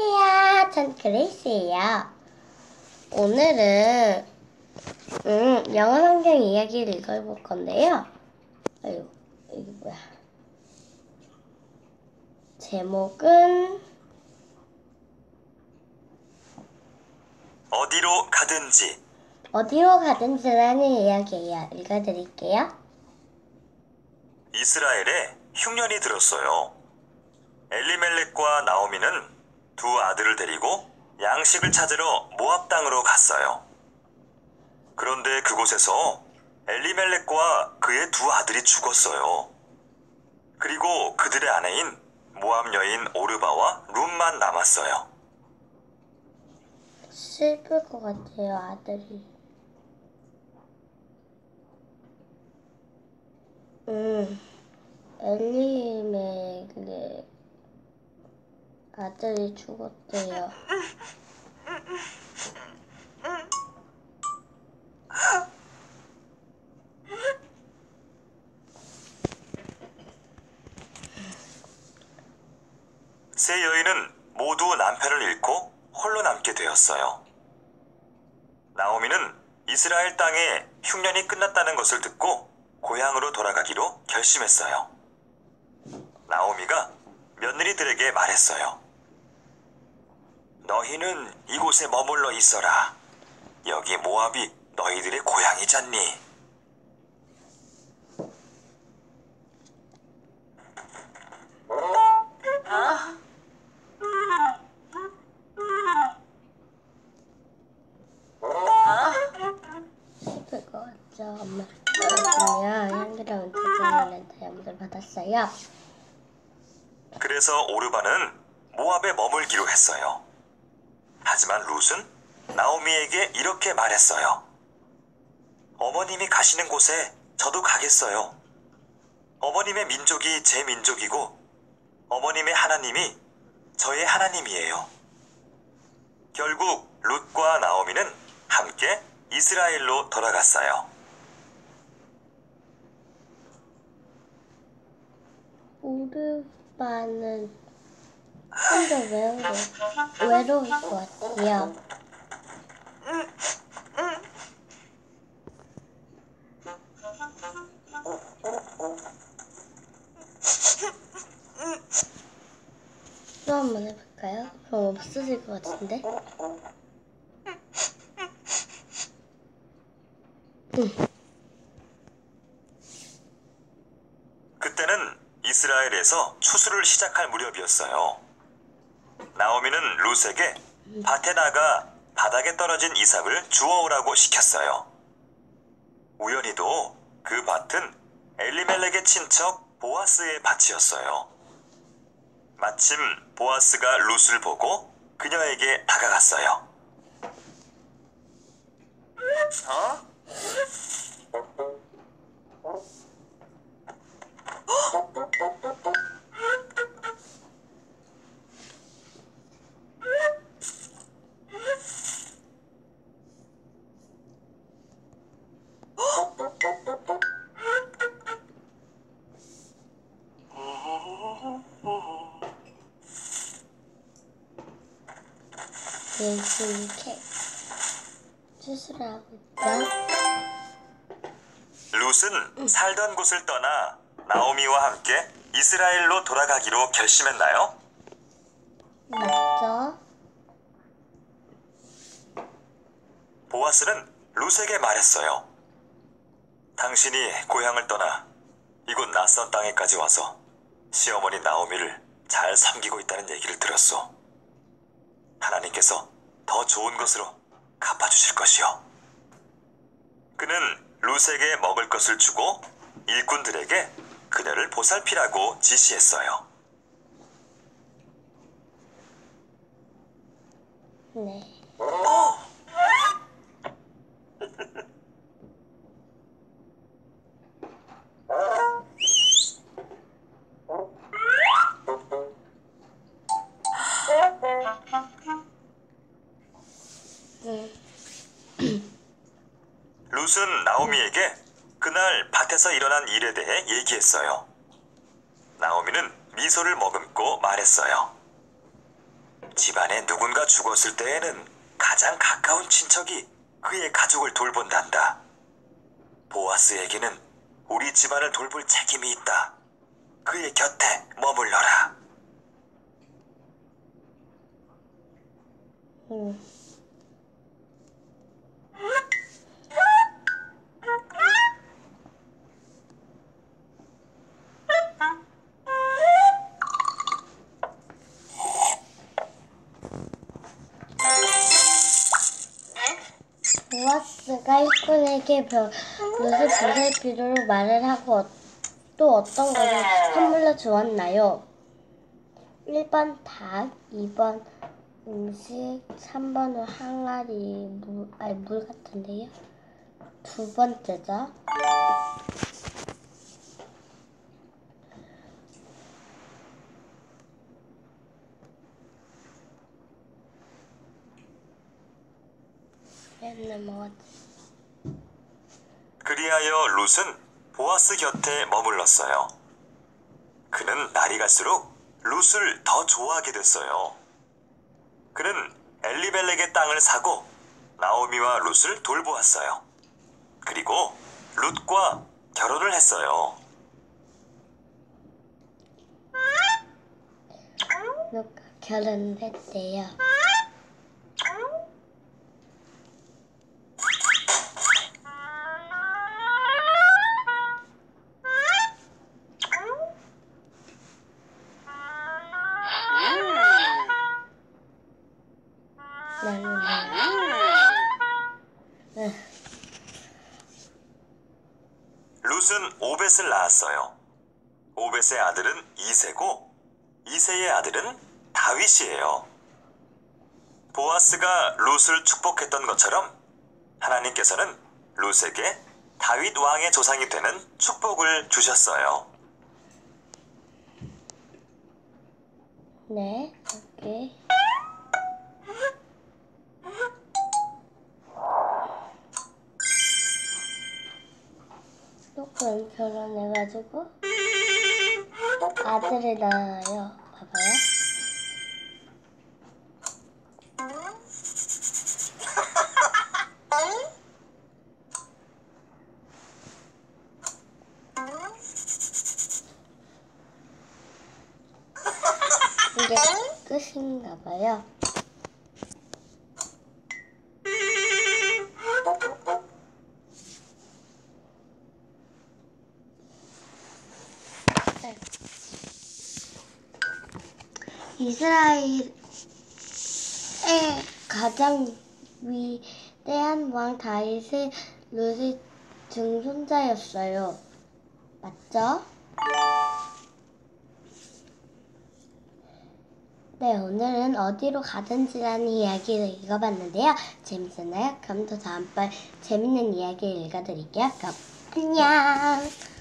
안녕하세요. 전 그레이스예요. 오늘은 음, 영어 성경 이야기를 읽어볼 건데요. 아유, 이게 뭐야? 제목은 어디로 가든지 어디로 가든지라는 이야기예요. 읽어드릴게요. 이스라엘에 흉년이 들었어요. 엘리멜렉과 나오미는 두 아들을 데리고 양식을 찾으러 모압 땅으로 갔어요. 그런데 그곳에서 엘리멜렉과 그의 두 아들이 죽었어요. 그리고 그들의 아내인 모압 여인 오르바와 룸만 남았어요. 슬플 것 같아요, 아들이. 음, 엘리멜렉 아들이 죽었대요. 세 여인은 모두 남편을 잃고 홀로 남게 되었어요. 나오미는 이스라엘 땅에 흉년이 끝났다는 것을 듣고 고향으로 돌아가기로 결심했어요. 나오미가 며느리들에게 말했어요. 너희는 이곳에 머물러 있어라. 여기 모압이 너희들의 고향이잖니. 슬플 것 같죠? 엄마 떨어지면 향기로운 태진이는 다이아몬드를 받았어요. 그래서 오르바는 모압에 머물기로 했어요. 하지만 룻은 나오미에게 이렇게 말했어요. 어머님이 가시는 곳에 저도 가겠어요. 어머님의 민족이 제 민족이고 어머님의 하나님이 저의 하나님이에요. 결국 룻과 나오미는 함께 이스라엘로 돌아갔어요. 오르바는 혼자 외로워, 외로울 것 같아요. 또 한 번 해볼까요? 그럼 없어질 것 같은데? 그때는 이스라엘에서 추수를 시작할 무렵이었어요. 나오미는 룻에게 밭에 나가 바닥에 떨어진 이삭을 주워오라고 시켰어요. 우연히도 그 밭은 엘리멜렉의 친척 보아스의 밭이었어요. 마침 보아스가 룻을 보고 그녀에게 다가갔어요. 어? 이렇게 추수를 하고 있죠. 룻은 살던 곳을 떠나 나오미와 함께 이스라엘로 돌아가기로 결심했나요? 맞죠? 보아스는 룻에게 말했어요. 당신이 고향을 떠나 이곳 낯선 땅에까지 와서 시어머니 나오미를 잘 섬기고 있다는 얘기를 들었소. 하나님께서 더 좋은 것으로 갚아주실 것이요. 그는 룻에게 먹을 것을 주고 일꾼들에게 그녀를 보살피라고 지시했어요. 네. 룻은 나오미에게 그날 밭에서 일어난 일에 대해 얘기했어요. 나오미는 미소를 머금고 말했어요. 집안에 누군가 죽었을 때에는 가장 가까운 친척이 그의 가족을 돌본단다. 보아스에게는 우리 집안을 돌볼 책임이 있다. 그의 곁에 머물러라. 음. 보아스가 일꾼에게 별, 롯을 보살피도록 말을 하고 어- 또 어떤 것을 선물로 주었나요? 1번 닭, 2번 음식, 3번은 항아리, 물, 아니 물 같은데요? 두 번째죠? 맨날 먹었지. 그리하여 룻은 보아스 곁에 머물렀어요. 그는 날이 갈수록 룻을 더 좋아하게 됐어요. 그는 엘리벨렉의 땅을 사고 나오미와 룻을 돌보았어요. 그리고 룻과 결혼을 했어요. 누가 결혼을 했대요. 룻은 오벳을 낳았어요. 오벳의 아들은 이세고 이세의 아들은 다윗이에요. 보아스가 룻을 축복했던 것처럼 하나님께서는 룻에게 다윗 왕의 조상이 되는 축복을 주셨어요. 네, 여기. 조금 결혼해가지고 아들을 낳아요. 봐봐요. 이게 끝인가 봐요. 네. 이스라엘의 가장 위대한 왕 다윗의 룻의 증손자였어요. 맞죠? 네, 오늘은 어디로 가든지라는 이야기를 읽어봤는데요. 재밌었나요? 그럼 또 다음번 재밌는 이야기를 읽어드릴게요. 그럼 안녕!